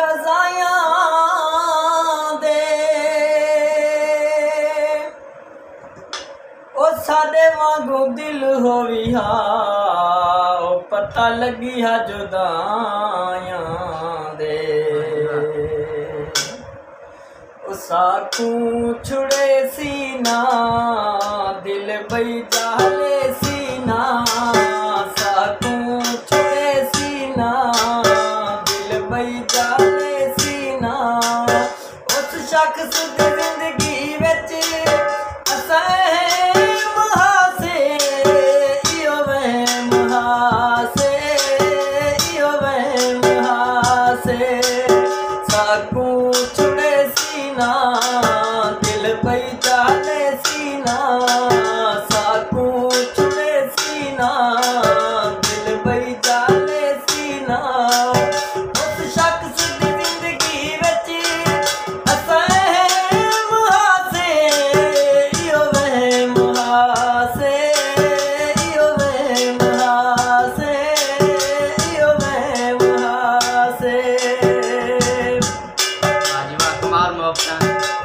रज़ाया वांगु दिल पता लगी हा जा साकू छुड़े सीना दिल बई जाले सी ਸ਼ਖਸ ਦੀ ਜ਼ਿੰਦਗੀ ਵਿੱਚ। boca.